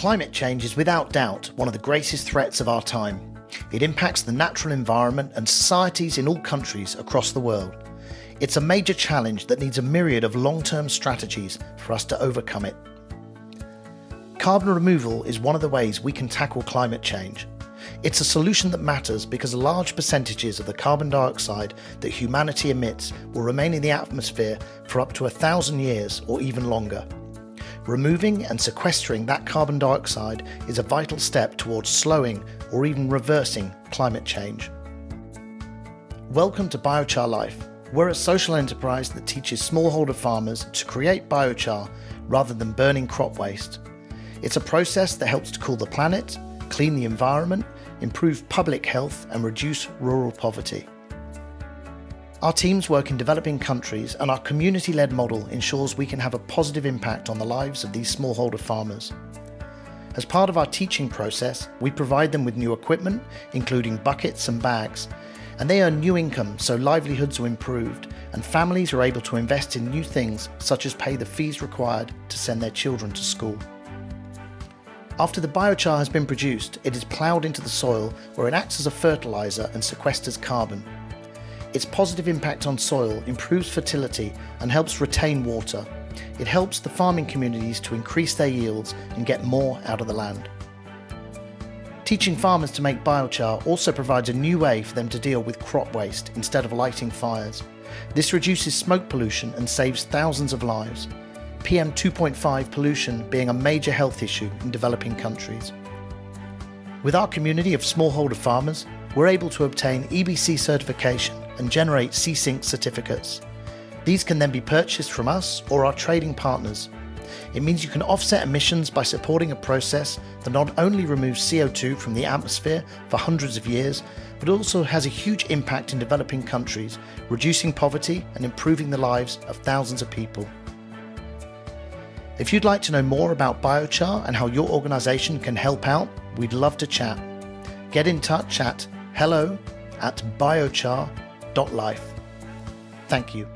Climate change is without doubt one of the greatest threats of our time. It impacts the natural environment and societies in all countries across the world. It's a major challenge that needs a myriad of long term strategies for us to overcome it. Carbon removal is one of the ways we can tackle climate change. It's a solution that matters because large percentages of the carbon dioxide that humanity emits will remain in the atmosphere for up to a thousand years or even longer. Removing and sequestering that carbon dioxide is a vital step towards slowing or even reversing climate change. Welcome to Biochar Life. We're a social enterprise that teaches smallholder farmers to create biochar rather than burning crop waste. It's a process that helps to cool the planet, clean the environment, improve public health, and reduce rural poverty. Our teams work in developing countries, and our community led model ensures we can have a positive impact on the lives of these smallholder farmers. As part of our teaching process, we provide them with new equipment, including buckets and bags, and they earn new income so livelihoods are improved and families are able to invest in new things such as pay the fees required to send their children to school. After the biochar has been produced, it is ploughed into the soil where it acts as a fertiliser and sequesters carbon. Its positive impact on soil improves fertility and helps retain water. It helps the farming communities to increase their yields and get more out of the land. Teaching farmers to make biochar also provides a new way for them to deal with crop waste instead of lighting fires. This reduces smoke pollution and saves thousands of lives. PM 2.5 pollution being a major health issue in developing countries. With our community of smallholder farmers, we're able to obtain EBC certification and generate C-Sink certificates. These can then be purchased from us or our trading partners. It means you can offset emissions by supporting a process that not only removes CO2 from the atmosphere for hundreds of years, but also has a huge impact in developing countries, reducing poverty and improving the lives of thousands of people. If you'd like to know more about biochar and how your organisation can help out, we'd love to chat. Get in touch at hello at biochar.life. Thank you.